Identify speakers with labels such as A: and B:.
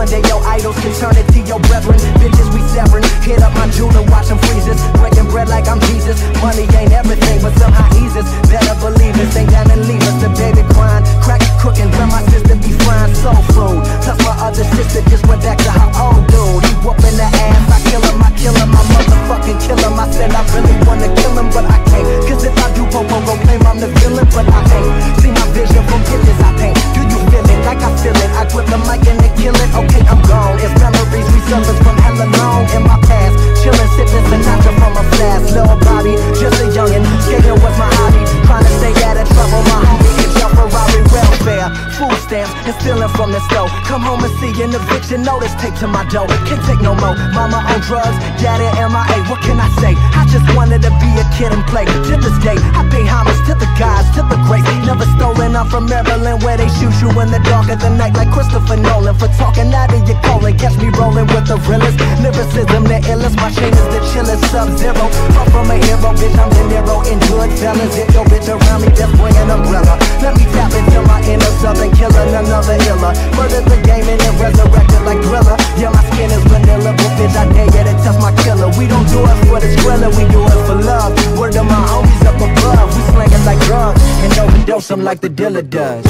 A: One day your idols can turn it to your brethren. Bitches we severing, hit up my jeweler, watch them freezes Breaking bread like I'm Jesus. Money ain't everything, but somehow eases Better believe it, stay down and leave us. The baby crying, crack cooking Where my sister be frying. Soul food Plus my other sister just went back to her old dude. He whooping the ass, I kill him, I kill him I motherfucking kill him, I said I really wanna kill him But I can't, cause if I do, Popo gon' claim I'm the villain But I ain't. Chillin', sippin' Sinatra from a flask. Lil' Bobby, just a youngin' skatin' was my hobby. Tryna stay out of trouble My homie can jump Ferrari welfare. Food stamps and stealing from the stove. Come home and see an eviction notice Take to my door. Can't take no more. Mama on drugs, daddy MIA What can I say? I just wanted to be a kid and play. To this day, I pay homage to the gods, to the grace Never stolen, I'm from Maryland Where they shoot you in the dark of the night Like Christopher Nolan. For talking out of your colon Catch Sub zero. Far from a hero, bitch. I'm De Niro in Goodfellas. If your bitch around me, just bring an umbrella. Let me tap into my inner southern killer, another iller. Murder the game and then resurrected like Thriller. Yeah, my skin is vanilla, but bitch, I dare you to test my killer. We don't do it for the thriller, we do it for love. Word to my homies up above, we slang it like drugs and overdose them like the dealer does.